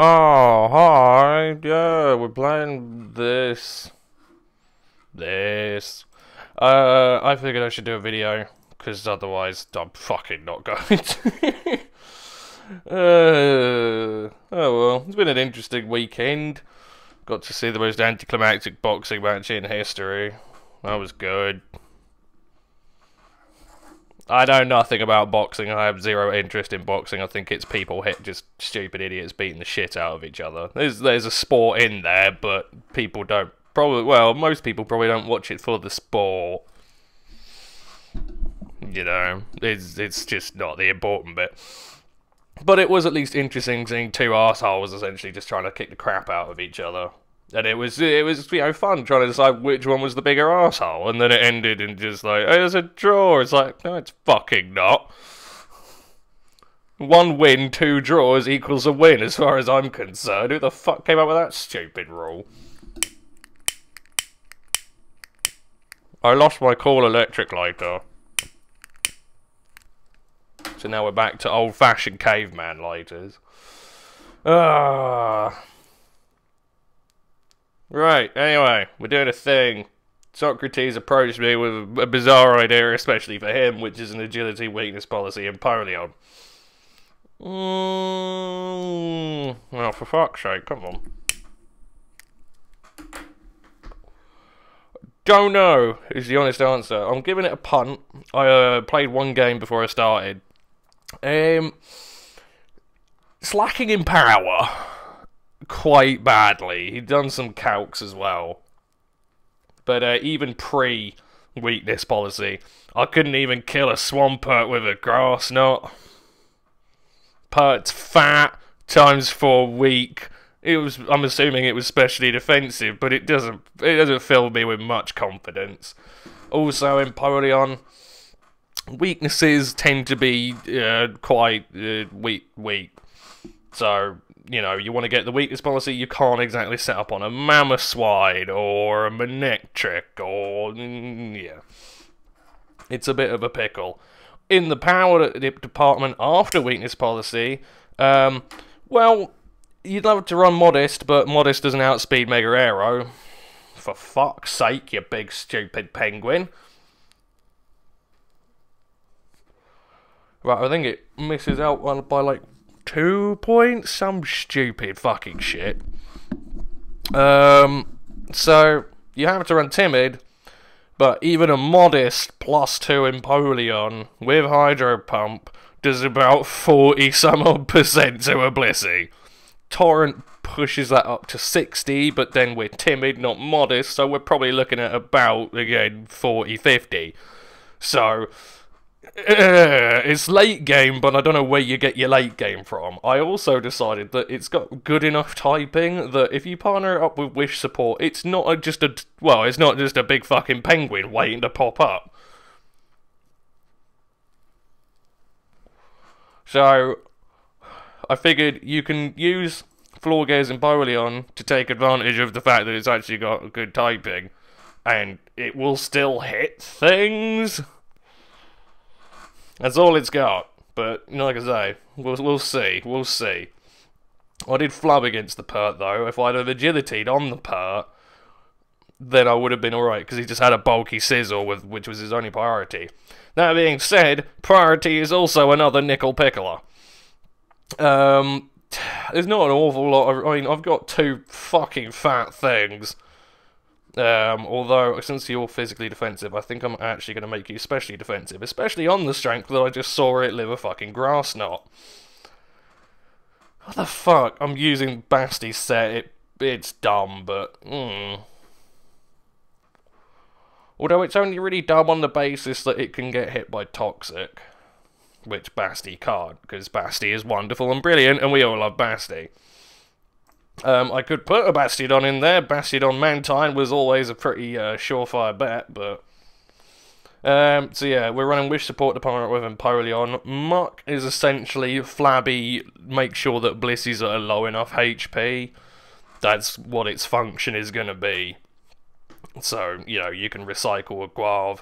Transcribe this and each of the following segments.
Oh, hi. Yeah, we're playing this. This. Uh, I figured I should do a video, because otherwise I'm fucking not going to. uh, oh well, it's been an interesting weekend. Got to see the most anticlimactic boxing match in history. That was good. I know nothing about boxing. I have zero interest in boxing. I think it's people hit just stupid idiots beating the shit out of each other. There's there's a sport in there, but people don't probably well, most people probably don't watch it for the sport. You know, it's it's just not the important bit. But it was at least interesting seeing two assholes essentially just trying to kick the crap out of each other. And it was it was you know fun trying to decide which one was the bigger asshole, and then it ended in just like oh, there's a draw. It's like no, it's fucking not. One win, two draws equals a win, as far as I'm concerned. Who the fuck came up with that stupid rule? I lost my cool electric lighter. So now we're back to old-fashioned caveman lighters. Ah. Right, anyway, we're doing a thing. Socrates approached me with a bizarre idea, especially for him, which is an agility weakness policy Empoleon. Mm, well, for fuck's sake, come on. Don't know is the honest answer. I'm giving it a punt. I uh, played one game before I started. Um, it's lacking in power quite badly. He'd done some calcs as well. But uh, even pre weakness policy, I couldn't even kill a swampert with a grass knot. Pert's fat times four weak. It was. I'm assuming it was specially defensive, but it doesn't. It doesn't fill me with much confidence. Also, Empoleon, weaknesses tend to be uh, quite uh, weak. Weak. So you know, you want to get the weakness policy, you can't exactly set up on a Mamoswine or a Manectric or. Mm, yeah. It's a bit of a pickle. In the power department after weakness policy, um, well, you'd love to run Modest, but Modest doesn't outspeed Mega Aero. For fuck's sake, you big stupid penguin. Right, I think it misses out by like two points, some stupid fucking shit. Um, so you have to run timid, but even a modest plus two Empoleon with Hydro Pump does about 40 some odd percent to a Blissey. Torrent pushes that up to 60, but then we're timid, not modest, so we're probably looking at about, again, 40 50. So it's late game, but I don't know where you get your late game from. I also decided that it's got good enough typing that if you partner it up with Wish support, it's not a, just a well, it's not just a big fucking penguin waiting to pop up. So, I figured you can use Floor Florges and Polion to take advantage of the fact that it's actually got good typing, and it will still hit things. That's all it's got. But you know, like I say, we'll we'll see, we'll see. I did flub against the part, though. If I'd have agilityed on the part, then I would have been alright because he just had a bulky sizzle with which was his only priority. That being said, priority is also another nickel pickler. Um, there's not an awful lot. Of, I mean, I've got two fucking fat things um, although, since you're physically defensive, I think I'm actually going to make you especially defensive, especially on the strength that I just saw it live a fucking grass knot. What the fuck? I'm using Basty's set. It, it's dumb, but... Mm. Although it's only really dumb on the basis that it can get hit by Toxic. Which Basti can't, because Basti is wonderful and brilliant, and we all love Basti. Um, I could put a Bastiodon in there. Bastiodon Mantine was always a pretty uh, surefire bet, but... Um, so yeah, we're running Wish Support Department with Empoleon. Muk is essentially Flabby, make sure that Blissies are low enough HP. That's what its function is going to be. So, you know, you can recycle Aguav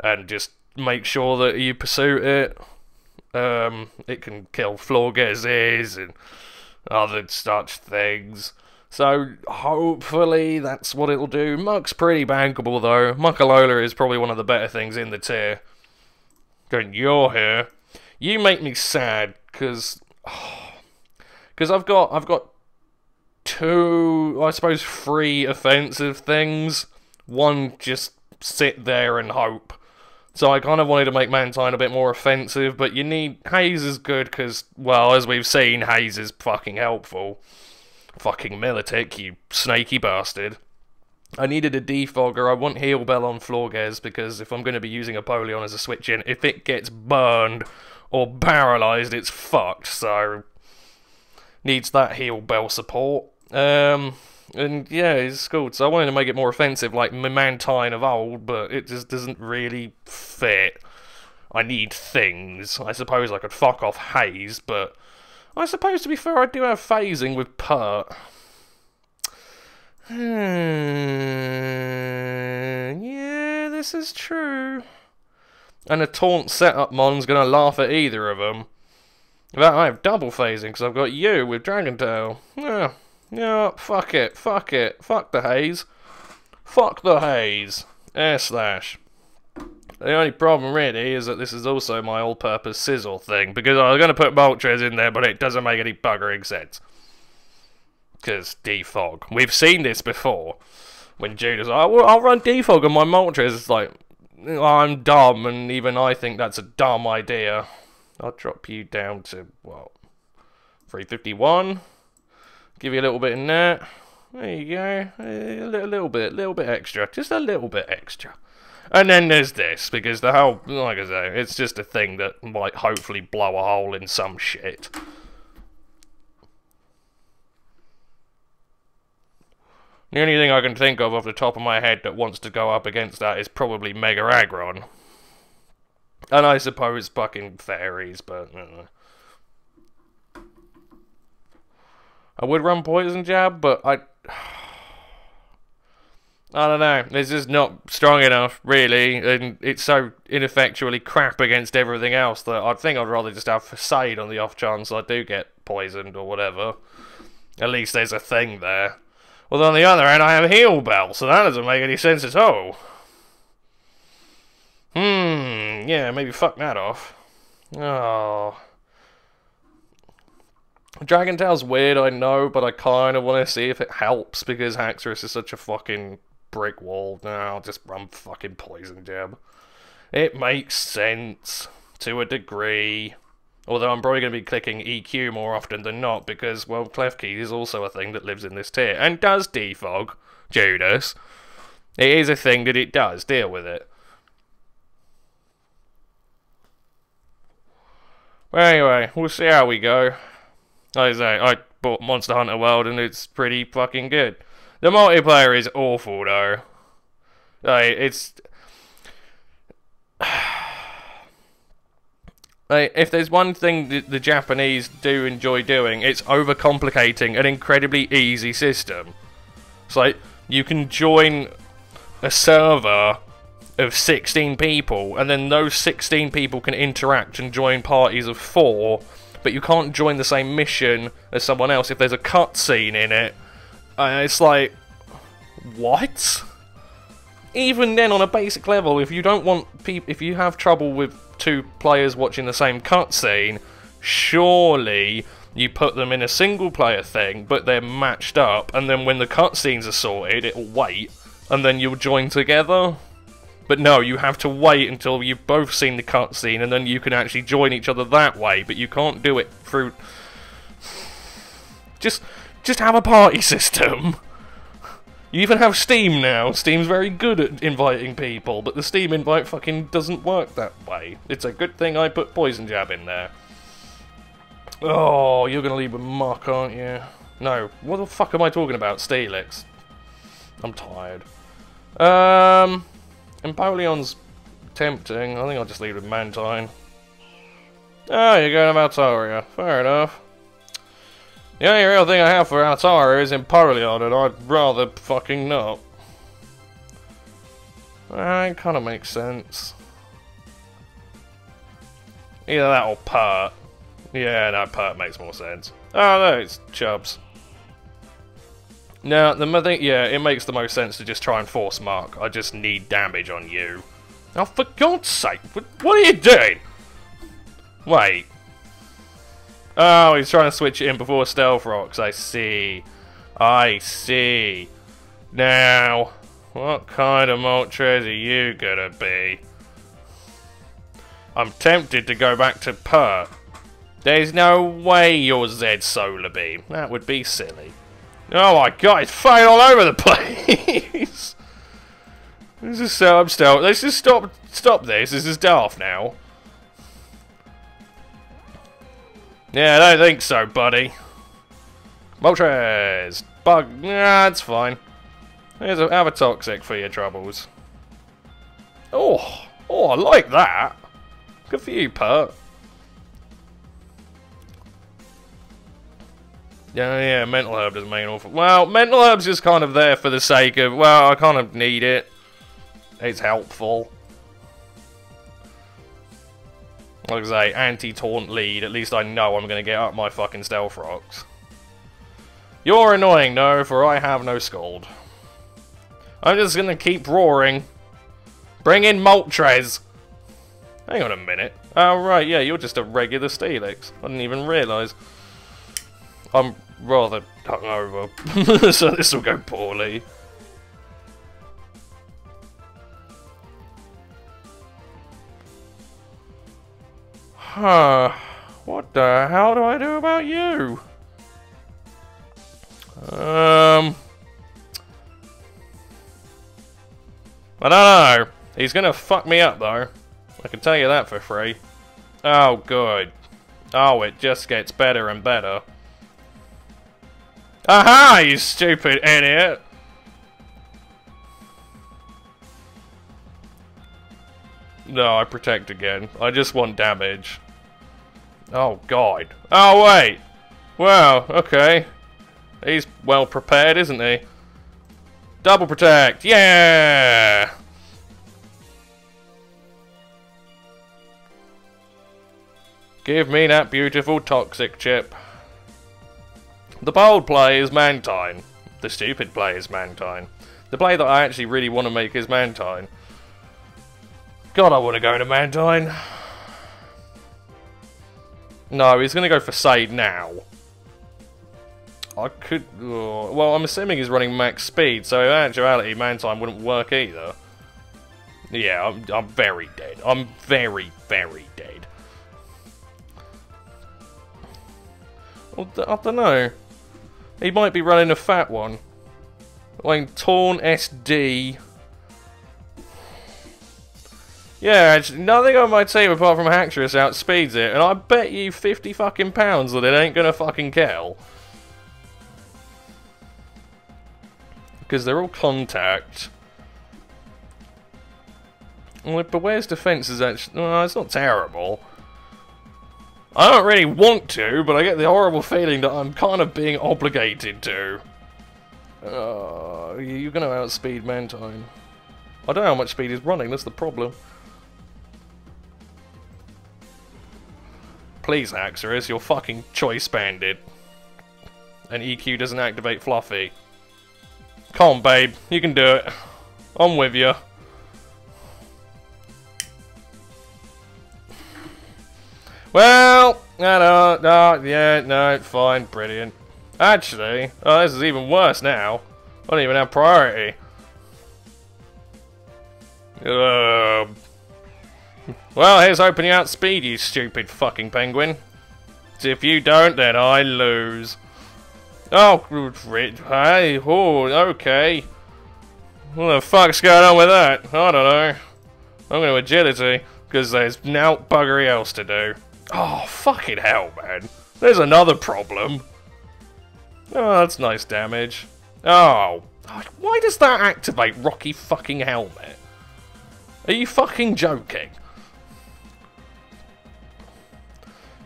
and just make sure that you pursue it. Um, it can kill Florgeses and other such things. So hopefully that's what it'll do. Muk's pretty bankable though. Muk-Alola is probably one of the better things in the tier. Going, you're here. You make me sad because because I've got I've got two I suppose three offensive things. One just sit there and hope. So I kind of wanted to make Mantine a bit more offensive, but you need Haze is good because well as we've seen Haze is fucking helpful. Fucking Milotic, you snaky bastard. I needed a defogger. I want Heal Bell on Florges because if I'm going to be using Empoleon as a switch in, if it gets burned or paralysed, it's fucked. So, needs that Heal Bell support. Um, and yeah, it's cool. So I wanted to make it more offensive, like Mantine of old, but it just doesn't really fit. I need things. I suppose I could fuck off Haze, but I suppose, to be fair, I do have phasing with Pert. Hmm, yeah, this is true. And a taunt setup mon's gonna laugh at either of them. But I have double phasing because I've got you with Dragon Tail. Yeah, yeah, fuck it, fuck it, fuck the haze. Fuck the haze. Air slash. The only problem really is that this is also my all-purpose sizzle thing, because I was going to put Moltres in there, but it doesn't make any buggering sense. Because defog. We've seen this before. When Judas, like, well, I'll run defog on my Moltres, it's like, I'm dumb, and even I think that's a dumb idea. I'll drop you down to, what, 351? Give you a little bit in there. There you go. A little, little bit, little bit extra. Just a little bit extra. And then there's this, because the whole, like I say, it's just a thing that might hopefully blow a hole in some shit. The only thing I can think of off the top of my head that wants to go up against that is probably Mega Aggron. And I suppose fucking fairies, but... Uh, I would run Poison Jab, but I... I don't know. It's just not strong enough, really, and it's so ineffectually crap against everything else that I think I'd rather just have Facade on the off chance I do get poisoned or whatever. At least there's a thing there. Well, on the other hand, I have Heal Bell, so that doesn't make any sense at all. Hmm, yeah, maybe fuck that off. Oh. Dragon Tail's weird, I know, but I kind of want to see if it helps because Haxorus is such a fucking brick wall. now. just run fucking poison jab. It makes sense to a degree. Although I'm probably going to be clicking EQ more often than not because, well, Klefki is also a thing that lives in this tier and does defog Judas. It is a thing that it does. Deal with it. Anyway, we'll see how we go. Like I say, I bought Monster Hunter World and it's pretty fucking good. The multiplayer is awful though. Like it's like, if there's one thing the Japanese do enjoy doing, it's overcomplicating an incredibly easy system. It's like you can join a server of 16 people, and then those 16 people can interact and join parties of four, but you can't join the same mission as someone else if there's a cutscene in it uh, it's like, what? Even then, on a basic level, if you don't want people, if you have trouble with two players watching the same cutscene, surely you put them in a single player thing, but they're matched up, and then when the cutscenes are sorted, it'll wait, and then you'll join together. But no, you have to wait until you've both seen the cutscene, and then you can actually join each other that way, but you can't do it through... Just just have a party system. You even have Steam now. Steam's very good at inviting people, but the Steam invite fucking doesn't work that way. It's a good thing I put Poison Jab in there. Oh, you're gonna leave with Muk, aren't you? No, what the fuck am I talking about? Steelix. I'm tired. Um, Empoleon's tempting. I think I'll just leave with Mantine. Oh, you're going to Altaria. Fair enough. The only real thing I have for Altaria is Empoleon, and I'd rather fucking not. Ah, that kind of makes sense. Either that or Pert. Yeah, no, Pert makes more sense. Oh no, it's Chubs. Now, the thing, yeah, it makes the most sense to just try and force mark. I just need damage on you. Oh, for God's sake, what, are you doing? Wait. Oh, he's trying to switch it in before Stealth Rocks, I see. I see. Now, what kind of Moltres are you gonna be? I'm tempted to go back to Per. There's no way you're Zed Solar Beam. That would be silly. Oh my god, it's flying all over the place! this is so I'm still. Let's just stop stop this. This is daft now. Yeah, I don't think so, buddy. Moltres! Bug. Nah, it's fine. Here's a, have a toxic for your troubles. Oh, oh, I like that. Good for you, Pert. Yeah, yeah, mental herb doesn't make an awful. Well, mental herb's just kind of there for the sake of. Well, I kind of need it. It's helpful. Like I say, anti-taunt lead. At least I know I'm going to get up my fucking stealth rocks. You're annoying, no, for I have no Scald. I'm just gonna keep roaring. Bring in Moltres! Hang on a minute. Oh, right, yeah, you're just a regular Steelix. I didn't even realise. I'm rather hungover, so this will go poorly. Huh. What the hell do I do about you? Um... I don't know. He's gonna fuck me up, though. I can tell you that for free. Oh, good. Oh, it just gets better and better. Aha, you stupid idiot! No, I protect again. I just want damage. Oh, God. Oh, wait! Wow, okay. He's well prepared, isn't he? Double protect! Yeah! Give me that beautiful toxic chip. The bold play is Mantine. The stupid play is Mantine. The play that I actually really want to make is Mantine. God, I want to go into Mantine. No, he's going to go for Sade now. I could... Uh, well, I'm assuming he's running max speed, so in actuality, Mantine wouldn't work either. Yeah, I'm, I'm very dead. I'm very, very dead. I don't know. He might be running a fat one. Like Torn SD. Yeah, nothing on my team apart from Haxorus outspeeds it, and I bet you 50 fucking pounds that it ain't gonna fucking kill. Because they're all contact. But where's defense is actually... Well, it's not terrible. I don't really want to, but I get the horrible feeling that I'm kind of being obligated to. Uh, you're going to outspeed Mantine. I don't know how much speed he's running, that's the problem. Please, Haxorus, your fucking choice banded. And EQ doesn't activate Fluffy. Come on, babe. You can do it. I'm with you. Well, no, no, no, yeah, no, fine, brilliant. Actually, oh, this is even worse now. I don't even have priority. Uh, well, here's hoping you outspeed, you stupid fucking penguin. If you don't, then I lose. Oh, hey, oh, okay. What the fuck's going on with that? I don't know. I'm going to agility, because there's now buggery else to do. Oh, fucking hell, man. There's another problem. Oh, that's nice damage. Oh, why does that activate Rocky fucking Helmet? Are you fucking joking?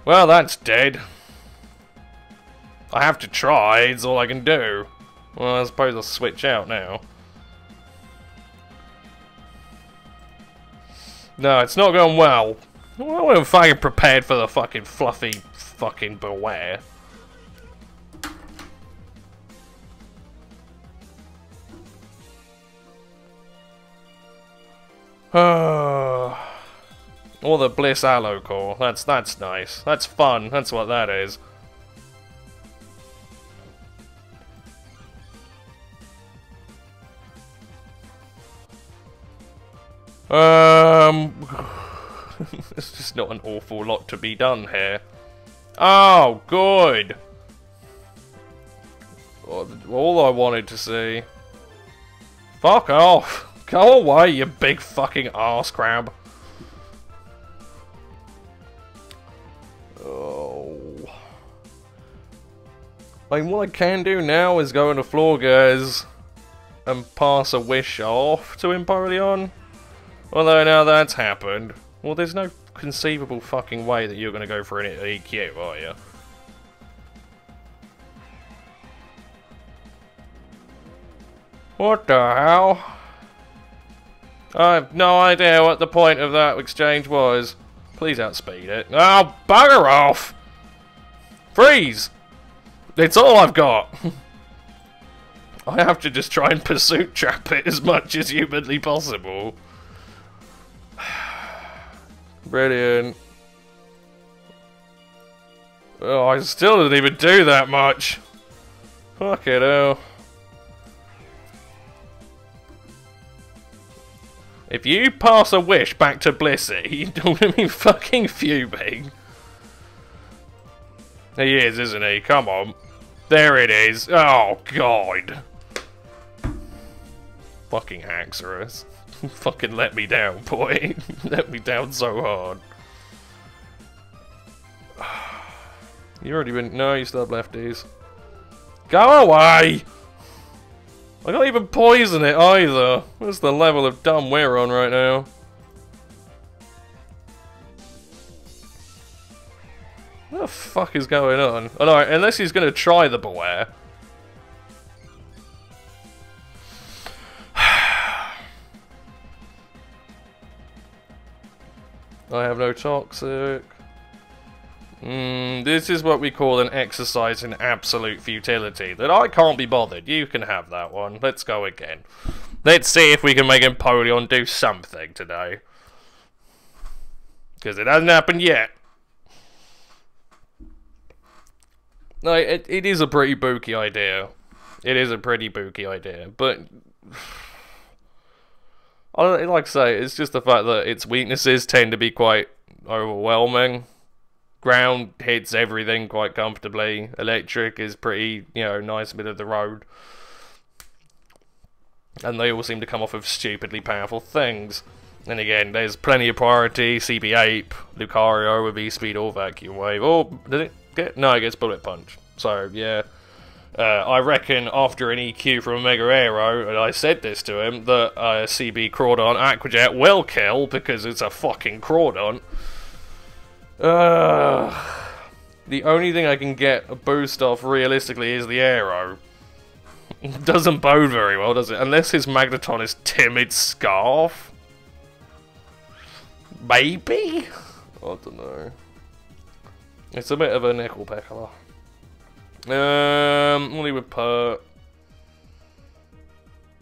Well, that's dead. I have to try, it's all I can do. Well, I suppose I'll switch out now. No, it's not going well. I wasn't fucking prepared for the fucking fluffy fucking Bewear. or the Bliss Aloe Core. That's that's nice. That's fun. That's what that is. Um, there's just not an awful lot to be done here. Oh, good. All I wanted to see. Fuck off. Go away, you big fucking ass crab. Oh. I mean, what I can do now is go into Florges and pass a wish off to Empoleon. Although now that's happened, well, there's no conceivable fucking way that you're going to go for an EQ, are you? What the hell? I have no idea what the point of that exchange was. Please outspeed it. Oh, bugger off! Freeze! It's all I've got! I have to just try and pursuit trap it as much as humanly possible. Brilliant. Oh, I still didn't even do that much. Fuck it, hell. If you pass a wish back to Blissey, don't let me fucking fuming. He is, isn't he? Come on. There it is. Oh, God. Fucking Haxorus. fucking let me down, boy. let me down so hard. You already been... No, you still have lefties. Go away! I can't even poison it either. What's the level of dumb we're on right now? What the fuck is going on? No, unless he's gonna try the Bewear. Have no toxic. Mm, this is what we call an exercise in absolute futility. That I can't be bothered. You can have that one. Let's go again. Let's see if we can make Empoleon do something today. Because it hasn't happened yet. No, it, it is a pretty booky idea. It is a pretty booky idea. But... I like I say, it's just the fact that its weaknesses tend to be quite overwhelming ground hits everything quite comfortably. Electric is pretty, you know, nice bit of the road. And they all seem to come off of stupidly powerful things. And again, there's plenty of priority. CB Ape, Lucario with E-Speed or Vacuum Wave. Oh, did it get? No, it gets Bullet Punch. So, yeah. Uh, I reckon after an EQ from Mega Aero, and I said this to him, that uh, CB Crawdaunt Aquajet will kill because it's a fucking Crawdaunt. Uh, the only thing I can get a boost off realistically is the arrow. Doesn't bode very well, does it? Unless his Magneton is Timid Scarf? Maybe? I don't know. It's a bit of a nickel peckler. Um, only with Pert.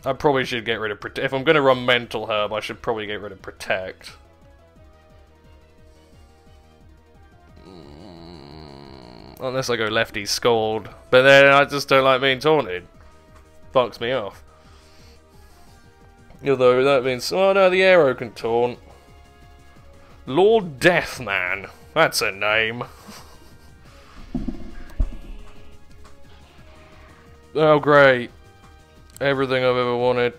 I probably should get rid of Protect. If I'm going to run Mental Herb, I should probably get rid of Protect. Unless I go lefty Scald. But then I just don't like being taunted. Fucks me off. Although that means... Oh no, the arrow can taunt. Lord Deathman. That's a name. Oh great. Everything I've ever wanted.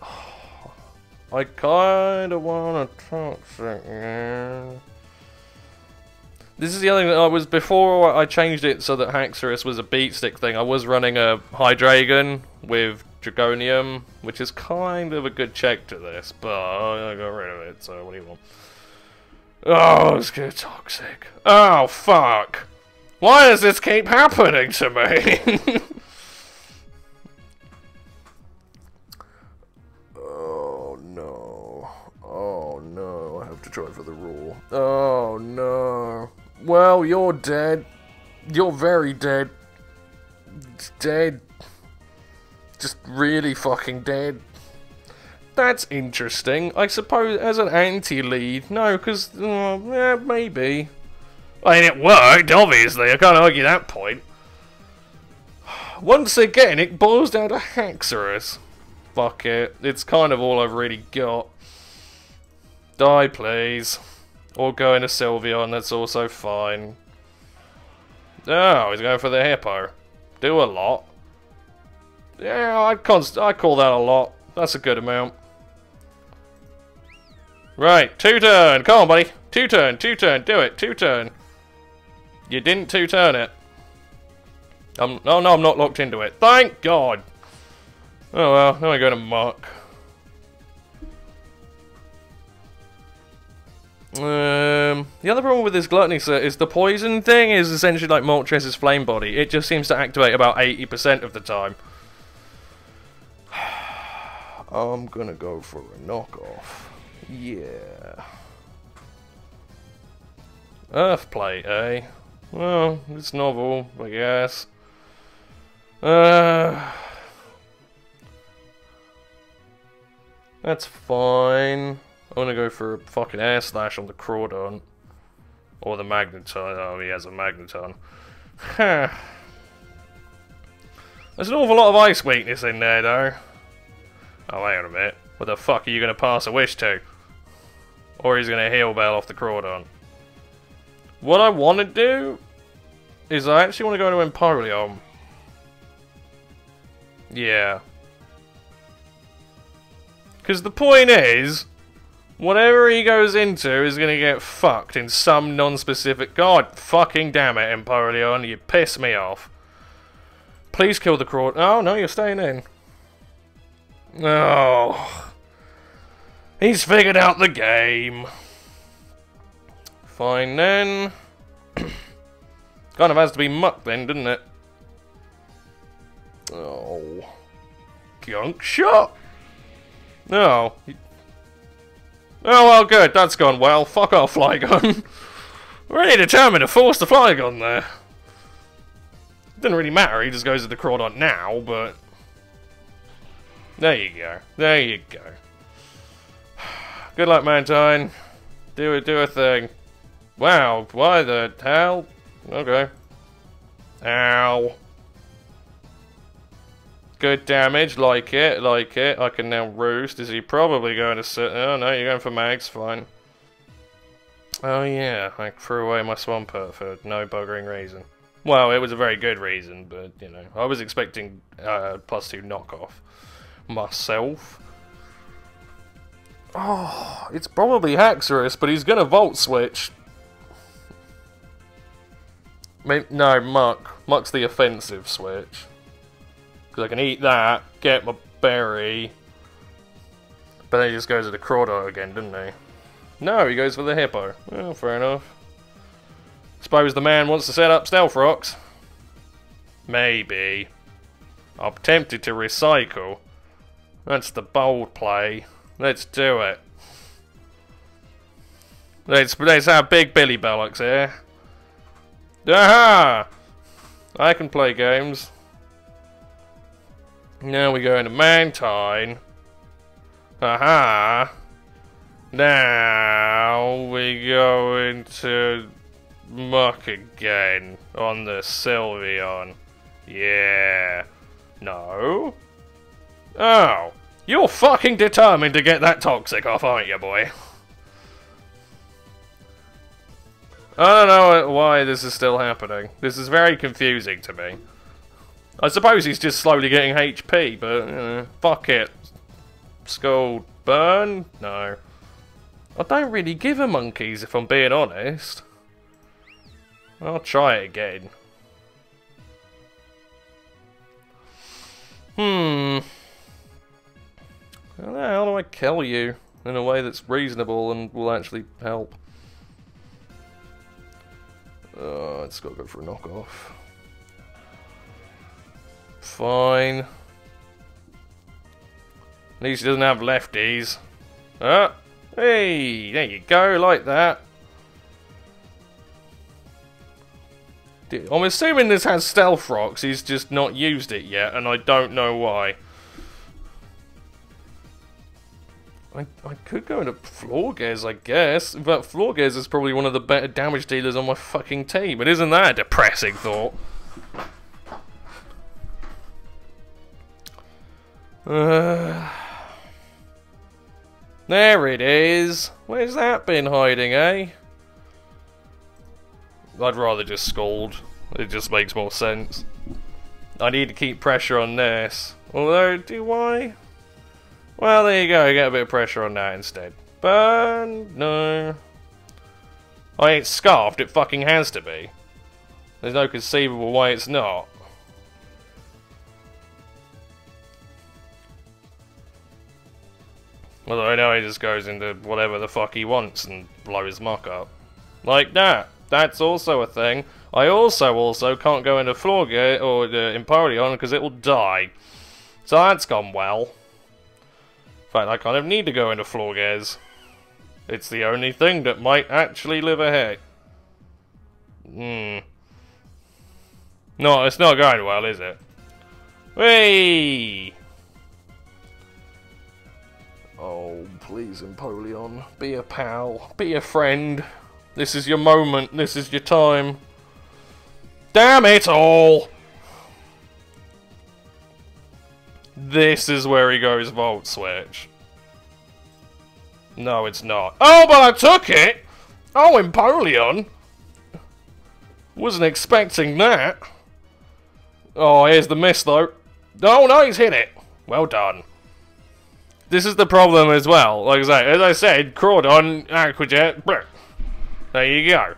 I kinda want a toxic, man. This is the other thing that I was before I changed it so that Haxorus was a beat stick thing. I was running a Hydreigon with Dragonium, which is kind of a good check to this, but I got rid of it. So what do you want? Oh, it's get toxic. Oh fuck! Why does this keep happening to me? for the rule. Oh no! Well, you're dead. You're very dead. Dead. Just really fucking dead. That's interesting. I suppose as an anti-lead, no, because uh, yeah, maybe. I mean, it worked. Obviously, I can't argue that point. Once again, it boils down to Haxorus. Fuck it. It's kind of all I've really got. Die, please. Or go into Sylveon, that's also fine. Oh, he's going for the Hippo. Do a lot. Yeah, I const I call that a lot. That's a good amount. Right, two turn. Come on, buddy. Two turn, two turn. Do it. Two turn. You didn't two turn it. I'm, oh no, I'm not locked into it. Thank God. Oh well, now I go to Mark. Um, the other problem with this gluttony set is the poison thing is essentially like Moltres' flame body. It just seems to activate about 80% of the time. I'm gonna go for a knockoff. Yeah. Earth plate, eh? Well, it's novel, I guess. Uh, that's fine. I'm gonna go for a fucking air slash on the Crawdaunt. Or the Magneton. Oh, he has a Magneton. There's an awful lot of ice weakness in there, though. Oh, hang on a minute. What the fuck are you gonna pass a wish to? Or he's gonna heal bell off the Crawdaunt. What I want to do is I actually want to go into Empoleon. Yeah. Because the point is, whatever he goes into is going to get fucked in some non-specific... God fucking damn it, Empoleon, you piss me off. Please kill the Craw... Oh, no, you're staying in. Oh. He's figured out the game. Fine then. kind of has to be Muk then, didn't it? Oh. Gunk shot! No. Oh, Oh, well, good. That's gone well. Fuck off, Flygon. really determined to force the Flygon there. Didn't really matter. He just goes to the Crawdaunt now, but... There you go. There you go. Good luck, Mantine. Do it. Do a thing. Wow. Why the hell? Okay. Ow. Good damage, like it, like it. I can now roost. Is he probably going to sit? Oh no, you're going for mags, fine. Oh yeah, I threw away my Swampert for no buggering reason. Well, it was a very good reason, but, you know, I was expecting uh, plus two knockoff myself. Oh, it's probably Haxorus, but he's to Volt Switch. Maybe, no, Muk. Muk's the offensive switch. Because I can eat that, get my berry. But then he just goes to the Crawdaunt again, didn't he? No, he goes for the Hippo. Well, fair enough. Suppose the man wants to set up Stealth Rocks. Maybe. I'm tempted to recycle. That's the bold play. Let's do it. Let's, let's have Big Billy Bollocks here. Aha! I can play games. Now we go into Mantine. Aha! Now we go into Muk again on the Sylveon. Yeah. No? Oh. You're fucking determined to get that toxic off, aren't you, boy? I don't know why this is still happening. This is very confusing to me. I suppose he's just slowly getting HP, but, know, fuck it. Skull burn? No. I don't really give a monkeys, if I'm being honest. I'll try it again. Hmm. How do I kill you in a way that's reasonable and will actually help? Uh, it's got to go for a knockoff. Fine. At least he doesn't have lefties. Ah, hey, there you go, like that. I'm assuming this has stealth rocks, he's just not used it yet, and I don't know why. I, I could go into Florges, I guess, but Florges is probably one of the better damage dealers on my fucking team, and isn't that a depressing thought? There it is. Where's that been hiding, eh? I'd rather just Scald. It just makes more sense. I need to keep pressure on this. Although, do I? Well, there you go. Get a bit of pressure on that instead. But, no. I ain't scarfed. It fucking has to be. There's no conceivable way it's not. Although I know he just goes into whatever the fuck he wants and blows Muk up. Like that. That's also a thing. I also also can't go into Florge or uh, Empoleon because it will die. So that's gone well. In fact, I kind of need to go into Florges. It's the only thing that might actually live ahead. Hmm. No, it's not going well, is it? Hey! Oh, please, Empoleon. Be a pal. Be a friend. This is your moment. This is your time. Damn it all! This is where he goes Volt Switch. No, it's not. Oh, but I took it! Oh, Empoleon! Wasn't expecting that. Oh, here's the miss, though. Oh, no, he's hit it. Well done. This is the problem as well. Like I say, as I said, Crawdaunt, Aquajet, there you go.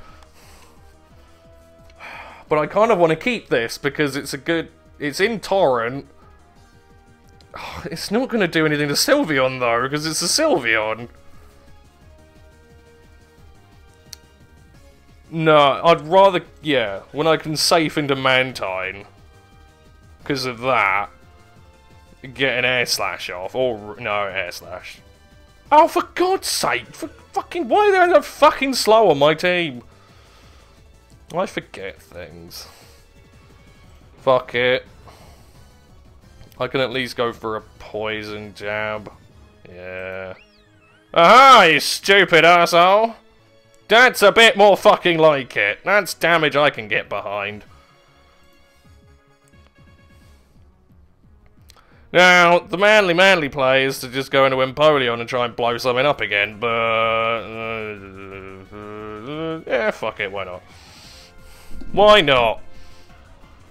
But I kind of want to keep this because it's a good... It's in Torrent. It's not going to do anything to Sylveon though, because it's a Sylveon. No, I'd rather... Yeah, when I can safe into Mantine. Because of that get an air slash off. Or, no, air slash. Oh, for God's sake! For fucking, why are they so fucking slow on my team? I forget things. Fuck it. I can at least go for a poison jab. Yeah. Aha, you stupid asshole! That's a bit more fucking like it. That's damage I can get behind. Now, the manly, manly play is to just go into Empoleon and try and blow something up again, but... Uh, yeah, fuck it, why not? Why not?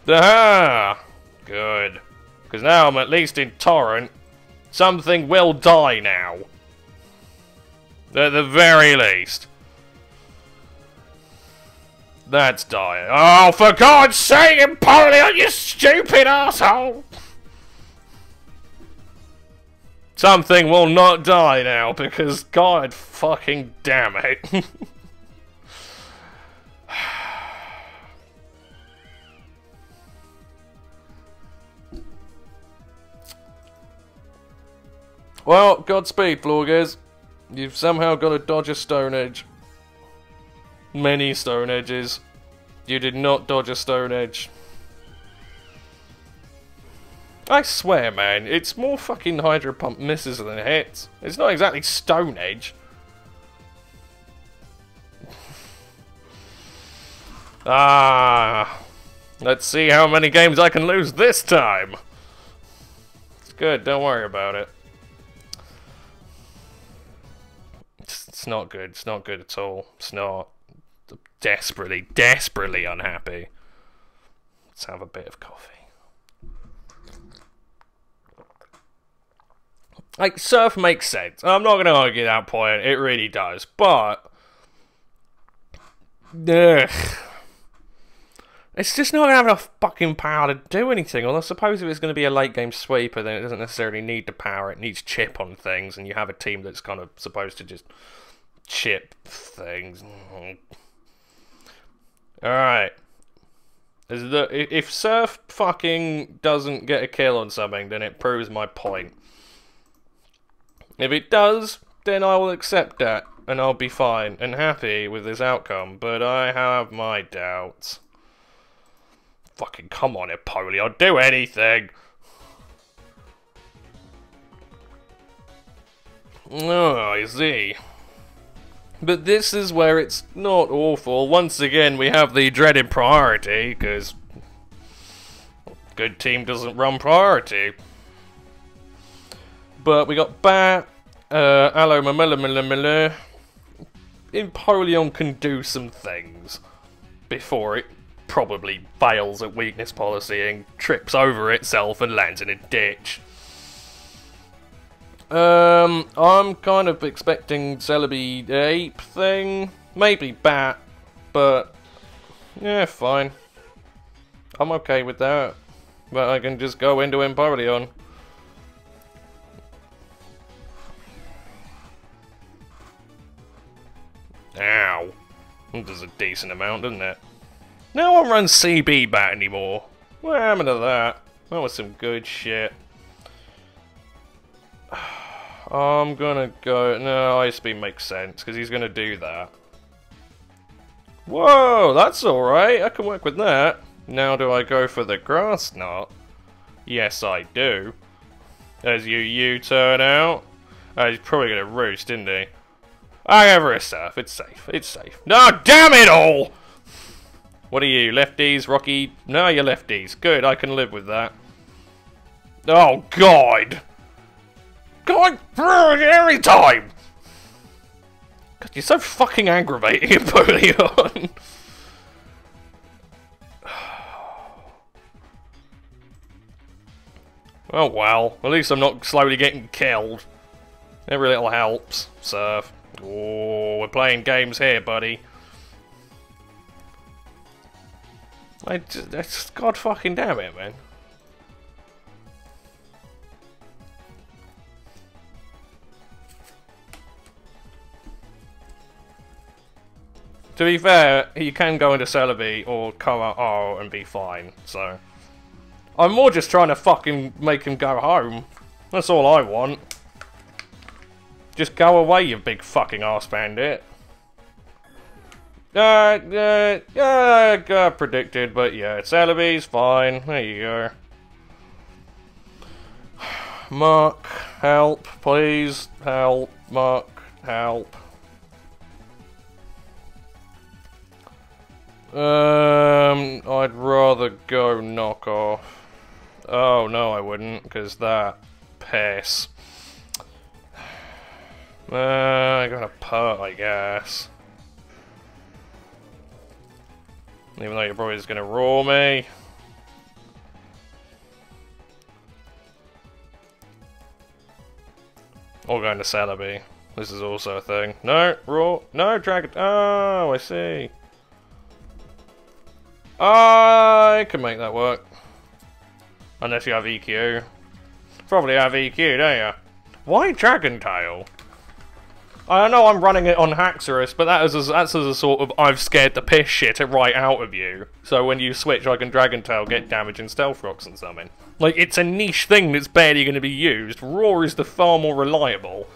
Aha! Good. Because now I'm at least in Torrent. Something will die now. At the very least. That's dying. Oh, for God's sake, Empoleon, you stupid asshole! Something will not die now because god fucking damn it. well, Godspeed, Florges. You've somehow got to dodge a Stone Edge. Many Stone Edges. You did not dodge a Stone Edge. I swear, man, it's more fucking Hydro Pump misses than hits. It's not exactly Stone Edge. ah, let's see how many games I can lose this time. It's good, don't worry about it. It's, it's not good, it's not good at all. It's not. Desperately, desperately unhappy. Let's have a bit of coffee. Like, surf makes sense. I'm not going to argue that point. It really does. But. Ugh. It's just not going to have enough fucking power to do anything. Although suppose if it's going to be a late game sweeper, then it doesn't necessarily need the power. It needs chip on things, and you have a team that's kind of supposed to just chip things. Alright. If Surf fucking doesn't get a kill on something, then it proves my point. If it does, then I will accept that, and I'll be fine and happy with this outcome, but I have my doubts. fucking come on, Empoli, I'll do anything. Oh, I see. But this is where it's not awful. Once again, we have the dreaded priority, because good team doesn't run priority. But we got Bat, uh, Alomomola Empoleon can do some things before it probably fails at weakness policy and trips over itself and lands in a ditch. Um, I'm kind of expecting Celebi Ape thing. Maybe Bat, but yeah, fine. I'm okay with that. But I can just go into Empoleon. Ow. That does a decent amount, doesn't it? No one runs CB bat anymore. What happened to that? That was some good shit. I'm gonna go... No, Ice Beam makes sense, because he's gonna do that. Whoa, that's alright. I can work with that. Now do I go for the grass knot? Yes, I do. As you U-turn out. Oh, he's probably gonna roost, isn't he? I have a surf. It's safe. It's safe. No, damn it all! What are you, lefties, Rocky? No, you're lefties. Good, I can live with that. Oh, God! It every time! God, you're so fucking aggravating, Napoleon! oh well, at least I'm not slowly getting killed. Every little helps, surf. Oh, we're playing games here, buddy. I just, God fucking damn it, man. To be fair, he can go into Celebi or out R and be fine, so... I'm more just trying to fucking make him go home. That's all I want. Just go away, you big fucking ass bandit. Uh, uh, uh, got predicted, but yeah, Celebi's fine. There you go. Mark, help, please, help, Mark, help. Um, I'd rather go knock off. Oh, no, I wouldn't, because that piss. Uh, I got a putt, I guess. Even though you're probably just gonna roll me. Or going to Celebi. This is also a thing. No, roll. No, dragon. Oh, I see. I can make that work. Unless you have EQ. Probably have EQ, don't you? Why Dragon Tail? I know I'm running it on Haxorus, but that is a, that's as a sort of I've scared the piss shit right out of you. So when you switch, I can Dragon Tail, get damage, and Stealth Rocks and something. Like, it's a niche thing that's barely going to be used. Roar is the far more reliable.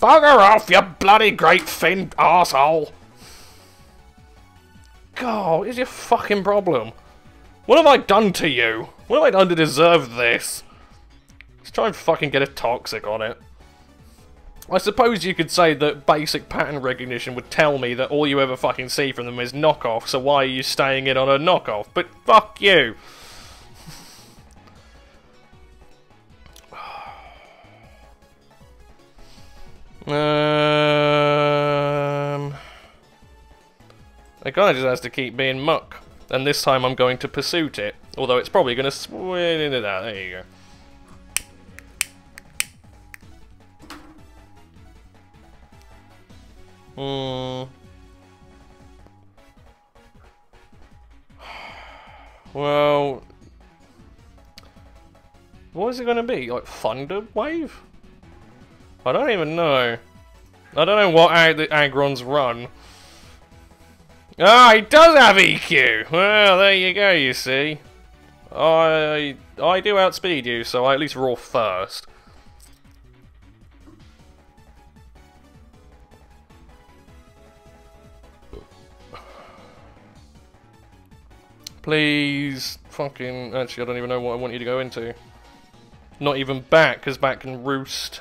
Bugger off, you bloody great fin asshole! God, is your fucking problem? What have I done to you? What have I done to deserve this? Let's try and fucking get a toxic on it. I suppose you could say that basic pattern recognition would tell me that all you ever fucking see from them is knockoff, so why are you staying in on a knockoff? But fuck you! Um, it kind of just has to keep being Muk. And this time I'm going to pursuit it. Although it's probably going to swing into that. There you go. Hmm. Well, what is it going to be? Like Thunder Wave? I don't even know. I don't know what ag the Aggrons run. Ah, he does have EQ! Well, there you go, you see. I I do outspeed you, so I at least roar first. Please, fucking. Actually, I don't even know what I want you to go into. Not even back, because back can roost.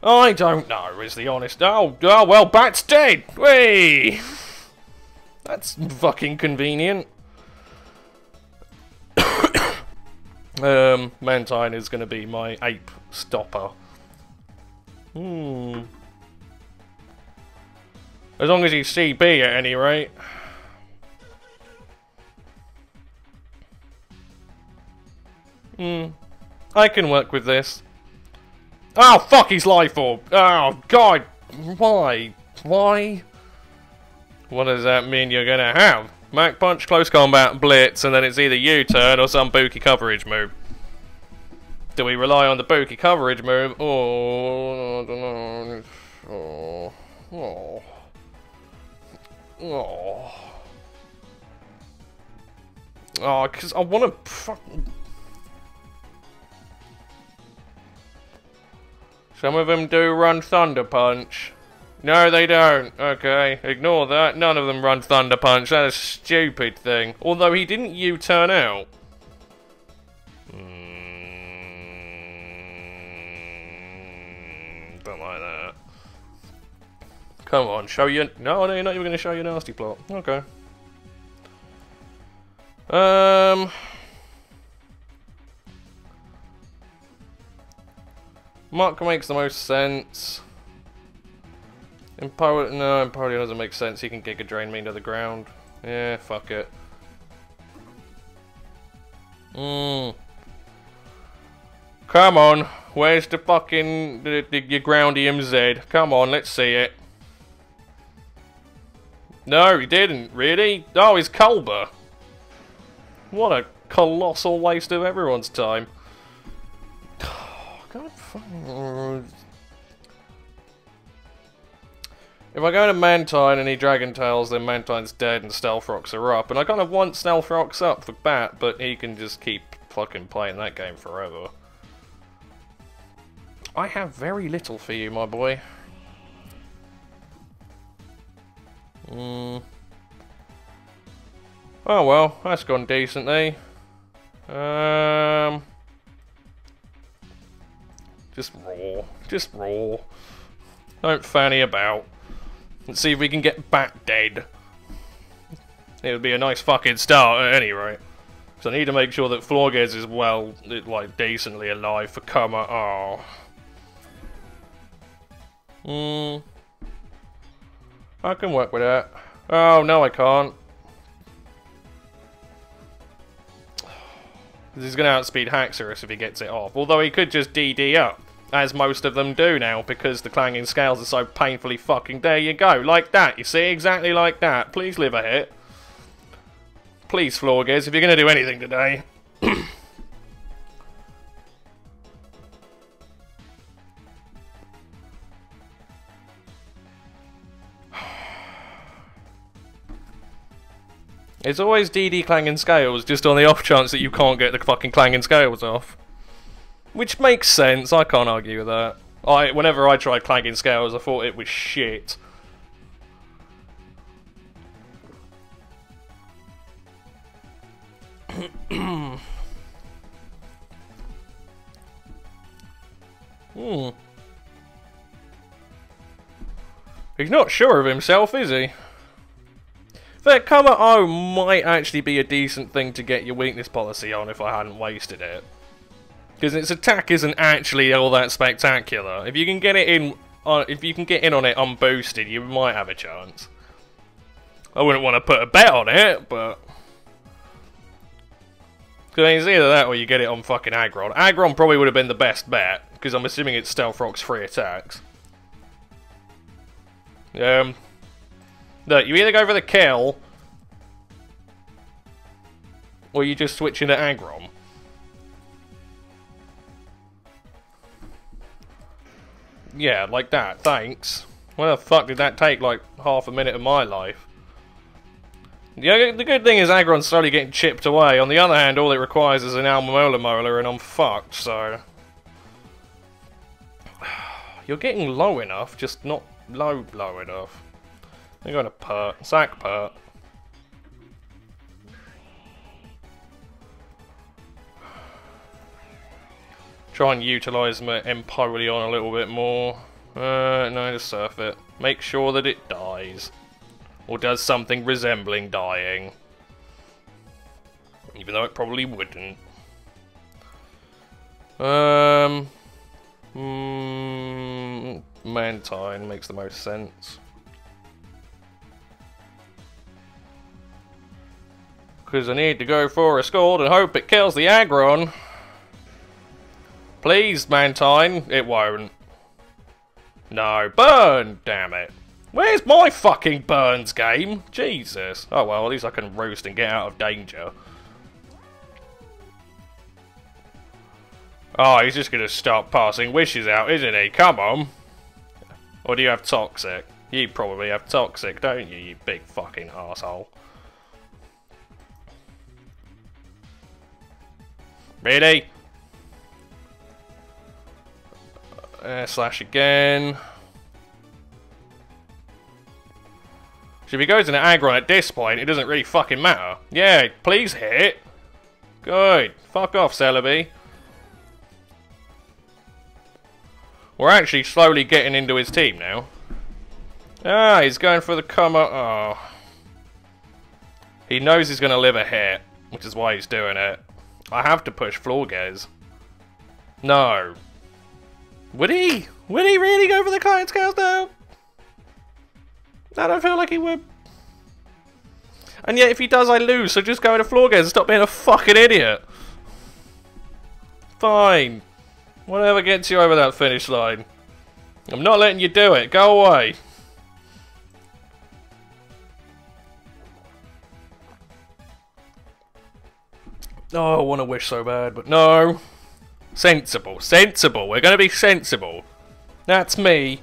I don't know, is the honest. Oh, oh well, Bat's dead! Whey! That's fucking convenient. um, Mantine is going to be my ape stopper. Hmm. As long as he's CB at any rate. Hmm. I can work with this. Oh, fuck, he's life orb. Oh, God. Why? Why? What does that mean you're going to have? Mach Punch, Close Combat, Blitz, and then it's either U-turn or some Buki coverage move. Do we rely on the Buki coverage move? Oh, I don't know. Oh, oh, oh. Oh, because I want to fucking... Some of them do run Thunder Punch. No, they don't. Okay, ignore that. None of them run Thunder Punch. That's a stupid thing. Although he didn't U-turn out. Mm, don't like that. Come on, show you. No, no, you're not even going to show your nasty plot. Okay. Um. Mark makes the most sense. Empower no, Empower doesn't make sense. He can Giga Drain me into the ground. Yeah, fuck it. Mmm. Come on, where's the fucking the, the, your Groundium Z? Come on, let's see it. No, he didn't, really? Oh, he's Culber. What a colossal waste of everyone's time. If I go to Mantine and he Dragon Tails, then Mantine's dead and Stealth Rocks are up. And I kind of want Stealth Rocks up for Bat, but he can just keep fucking playing that game forever. I have very little for you, my boy. Hmm. Oh well, that's gone decently. Um... Just raw. Just raw. Don't fanny about. Let's see if we can get back dead. It would be a nice fucking start at any rate. So I need to make sure that Florges is well, like, decently alive for Kama. Oh. Hmm. I can work with that. Oh, no I can't. He's going to outspeed Haxorus if he gets it off. Although he could just DD up as most of them do now, because the clanging scales are so painfully fucking... There you go, like that, you see? Exactly like that. Please live a hit. Please, Florges, if you're going to do anything today... It's always DD clanging scales, just on the off chance that you can't get the fucking clanging scales off. Which makes sense, I can't argue with that. I Whenever I tried clanging scales, I thought it was shit. hmm. He's not sure of himself, is he? That Kommo-o might actually be a decent thing to get your weakness policy on if I hadn't wasted it. Because its attack isn't actually all that spectacular. If you can get it in, uh, if you can get in on it unboosted, you might have a chance. I wouldn't want to put a bet on it, but because it's either that or you get it on fucking Aggron. Aggron probably would have been the best bet because I'm assuming it's Stealth Rock's free attacks. Um, no, you either go for the kill or you just switch into Aggron. Yeah, like that, thanks. Where the fuck did that take, like, half a minute of my life? The, the good thing is Aggron's slowly getting chipped away. On the other hand, all it requires is an Alomomola Molar and I'm fucked, so... You're getting low enough, just not low low enough. You're going to pert. Sack pert. Try and utilise my Empoleon a little bit more. Uh, no, just surf it. Make sure that it dies. Or does something resembling dying. Even though it probably wouldn't. Um... Mm, Mantine makes the most sense. Because I need to go for a Scald and hope it kills the Aggron. Please, Mantine. It won't. No. Burn! Damn it. Where's my fucking Burns game? Jesus. Oh well, at least I can roost and get out of danger. Oh, he's just gonna start passing wishes out, isn't he? Come on. Or do you have Toxic? You probably have Toxic, don't you, you big fucking asshole. Really? Uh, slash again. So if he goes into Aggron at this point, it doesn't really fucking matter. Yeah, please hit. Good. Fuck off, Celebi. We're actually slowly getting into his team now. Ah, he's going for the come up. Oh. He knows he's going to live a hit, which is why he's doing it. I have to push Florges. No. Would he? Really go for the Kind Scales now? I don't feel like he would. And yet, if he does, I lose, so just go into Florges and stop being a fucking idiot. Fine. Whatever gets you over that finish line. I'm not letting you do it. Go away. Oh, I want to wish so bad, but no. Sensible. Sensible. We're going to be sensible. That's me.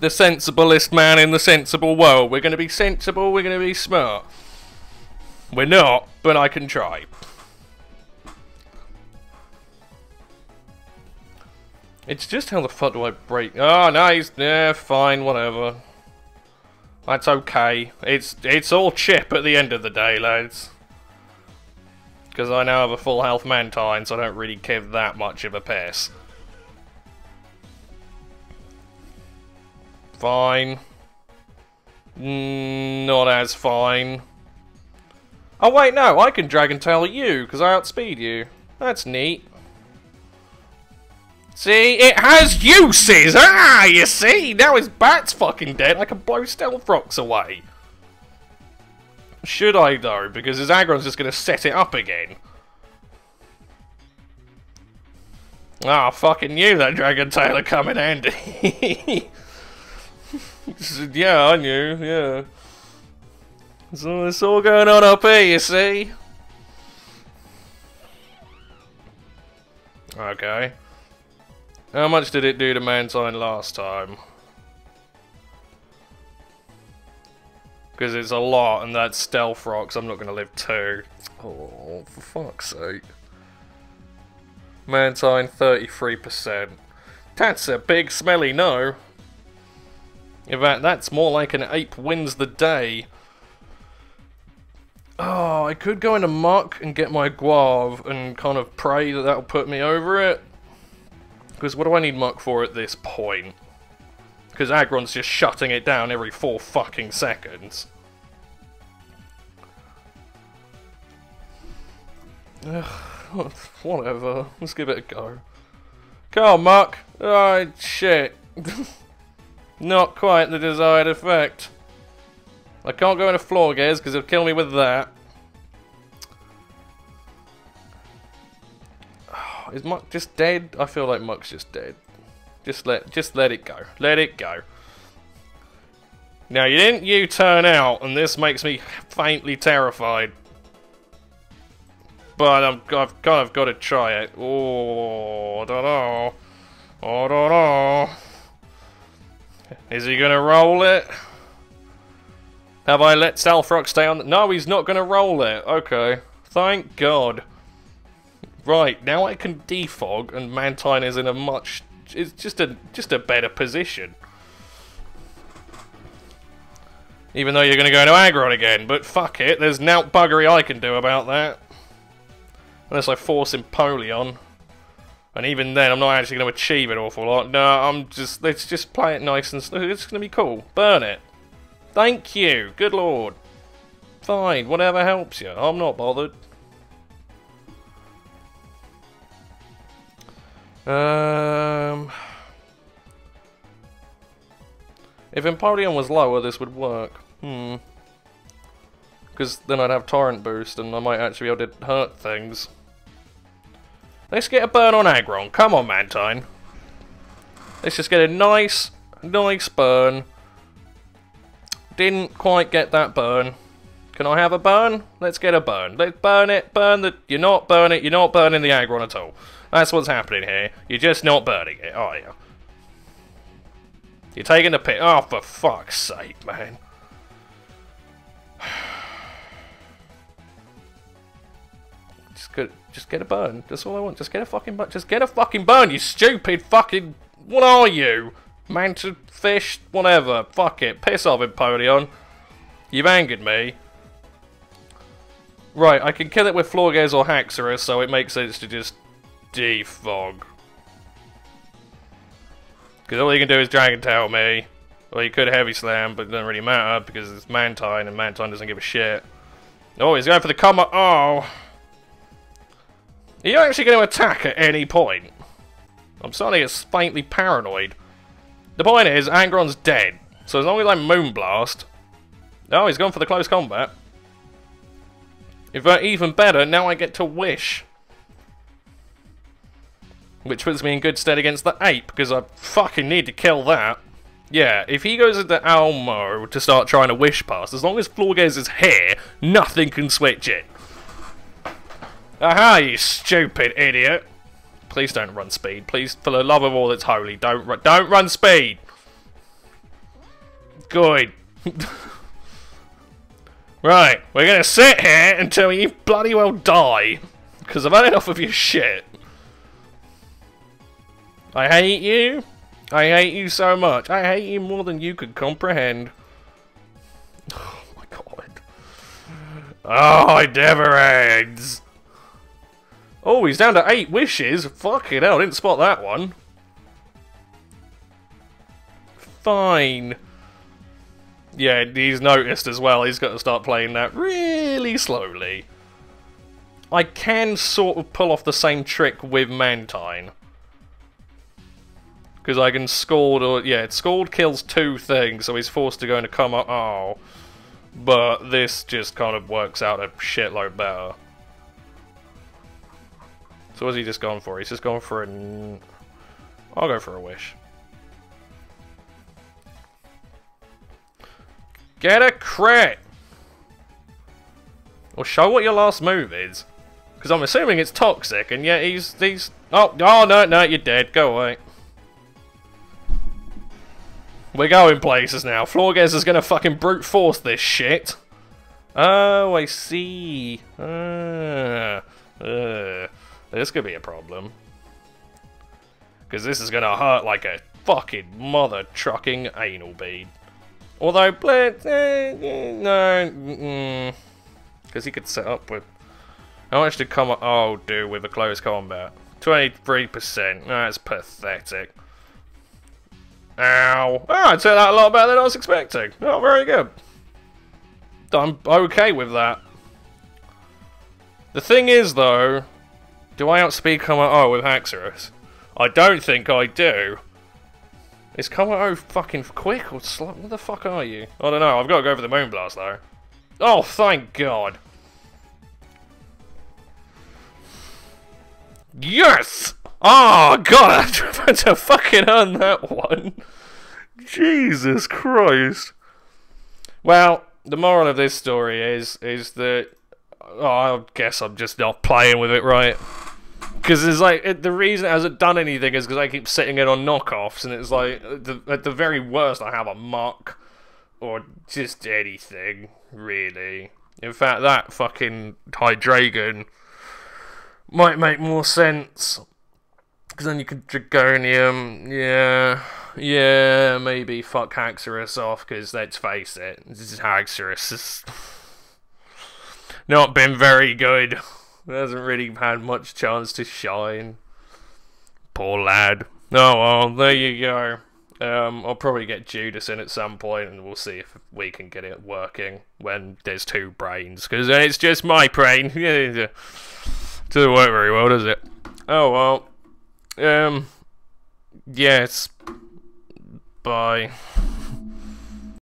The sensiblest man in the sensible world. We're going to be sensible. We're going to be smart. We're not, but I can try. It's just how the fuck do I break... Oh, no, he's... Yeah, fine, whatever. That's okay. It's it's all chip at the end of the day, lads. Because I now have a full health Mantine, so I don't really give that much of a piss. Fine. Not as fine. Oh wait, no, I can Dragon Tail you, because I outspeed you. That's neat. See, it has uses! Ah, you see? Now his bat's fucking dead. I can blow Stealth Rocks away. Should I, though? Because his Aggron's just going to set it up again. Ah, oh, fucking knew that Dragon Tailor come in handy. yeah, I knew, yeah. So it's all going on up here, you see? Okay. How much did it do to Mantine last time? Because it's a lot, and that's Stealth Rocks, I'm not going to live two. Oh, for fuck's sake. Mantine, 33%. That's a big smelly no. In fact, that's more like an ape wins the day. Oh, I could go into Muk and get my Aguav and kind of pray that that'll put me over it. Because what do I need Muk for at this point? Because Aggron's just shutting it down every four fucking seconds. Ugh, whatever, let's give it a go. Come on, Muk! Oh, shit. Not quite the desired effect. I can't go into Florges because it'll kill me with that. Is Muk just dead? I feel like Muk's just dead. Just let just let it go. Let it go. Now you didn't you turn out, and this makes me faintly terrified. But I'm, I've kind of got to try it. Oh, I don't know. I don't know. Is he gonna roll it? Have I let Stealth Rock stay on? No, he's not gonna roll it. Okay. Thank God. Right, now I can defog and Mantine is in a much it's just a just a better position. Even though you're gonna go into Aggron again, but fuck it, there's now buggery I can do about that. Unless I force Empoleon. And even then, I'm not actually going to achieve an awful lot. No, I'm just, let's just play it nice and slow. It's going to be cool. Burn it. Thank you. Good lord. Fine, whatever helps you. I'm not bothered. Um, if Empoleon was lower, this would work. Hmm. Because then I'd have Torrent Boost, and I might actually be able to hurt things. Let's get a burn on Aggron. Come on, Mantine. Let's just get a nice, nice burn. Didn't quite get that burn. Can I have a burn? Let's get a burn. Let's burn it. Burn the... You're not burning it. You're not burning the Aggron at all. That's what's happening here. You're just not burning it, are you? You're taking the piss. Oh, for fuck's sake, man. Just get, just get a burn. That's all I want. Just get a fucking burn. Just get a fucking burn, you stupid fucking... What are you? Manted fish? Whatever. Fuck it. Piss off, Empoleon. You've angered me. Right, I can kill it with floor Florges or Haxorus, so it makes sense to just defog. Because all you can do is Dragon Tail me. Or you could Heavy Slam, but it doesn't really matter because it's Mantine and Mantine doesn't give a shit. Oh, he's going for the combo. Oh. Are you actually going to attack at any point? I'm starting to get faintly paranoid. The point is, Aggron's dead. So as long as I Moonblast... Oh, he's gone for the close combat. If uh, even better, now I get to Wish. Which puts me in good stead against the ape, because I fucking need to kill that. Yeah, if he goes into Almo to start trying to wish pass, as long as Florges is here, nothing can switch it. Aha, you stupid idiot. Please don't run speed. Please, for the love of all that's holy, don't don't run speed. Good. right, we're gonna sit here until you bloody well die. Because I've had enough of your shit. I hate you. I hate you so much. I hate you more than you could comprehend. Oh my god. Oh, it never ends. Oh, he's down to eight wishes. Fucking hell, I didn't spot that one. Fine. Yeah, he's noticed as well. He's got to start playing that really slowly. I can sort of pull off the same trick with Mantine. Because I can Scald, or yeah, Scald kills two things, so he's forced to go into Kommo-o. Oh. But this just kind of works out a shitload better. So what's he just gone for? He's just gone for an... I'll go for a wish. Get a crit! Or show what your last move is. Because I'm assuming it's toxic, and yet he's... he's oh, oh, no, no, you're dead. Go away. We're going places now. Florges is gonna fucking brute force this shit. Oh, I see. Uh, uh, this could be a problem. Because this is gonna hurt like a fucking mother trucking anal bead. Although, Blitz, eh, eh, no, because he could set up with. How much did come? Oh, do with a close combat? 23%. That's pathetic. Ow. Oh, I'd say that a lot better than I was expecting. Not very good. I'm okay with that. The thing is, though, do I outspeed Kommo-o with Haxorus? I don't think I do. Is Kommo-o fucking quick or slow? What the fuck are you? I don't know. I've got to go for the Moonblast, though. Oh, thank God. Yes! Oh, God, I tried to fucking earn that one. Jesus Christ. Well, the moral of this story is is that oh, I guess I'm just not playing with it right. Because it's like it, the reason it hasn't done anything is because I keep sitting it on knockoffs, and it's like the, at the very worst I have a Muk or just anything really. In fact, that fucking Hydreigon might make more sense because then you could Dragonium, yeah. Yeah, maybe fuck Haxorus off, because let's face it, this is Haxorus has not been very good. Hasn't really had much chance to shine. Poor lad. Oh well, there you go. Um, I'll probably get Judas in at some point, and we'll see if we can get it working when there's two brains. Because it's just my brain. Doesn't work very well, does it? Oh well. Um. Yes. Bye.